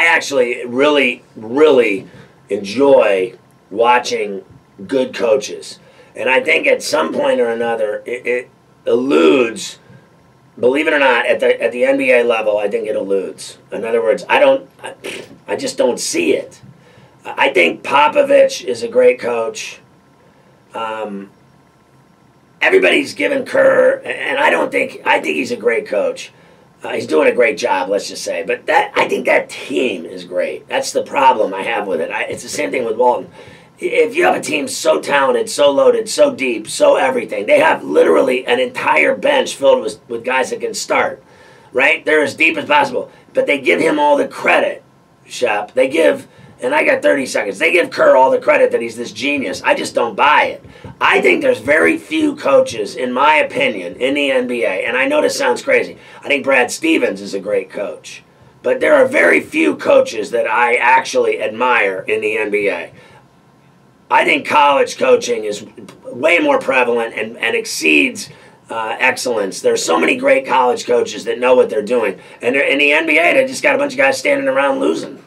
I actually really, really enjoy watching good coaches. And I think at some point or another, it, it eludes, believe it or not, at the, at the NBA level, I think it eludes. In other words, I don't, I, I just don't see it. I think Popovich is a great coach. Um, everybody's given Kerr, and I don't think, I think he's a great coach. Uh, he's doing a great job, let's just say. But that I think that team is great. That's the problem I have with it. I, it's the same thing with Walton. If you have a team so talented, so loaded, so deep, so everything, they have literally an entire bench filled with, with guys that can start, right? They're as deep as possible. But they give him all the credit, Shep. They give and I got 30 seconds. They give Kerr all the credit that he's this genius. I just don't buy it. I think there's very few coaches, in my opinion, in the NBA, and I know this sounds crazy. I think Brad Stevens is a great coach. But there are very few coaches that I actually admire in the NBA. I think college coaching is way more prevalent and, and exceeds uh, excellence. There's so many great college coaches that know what they're doing. And in the NBA, they just got a bunch of guys standing around losing.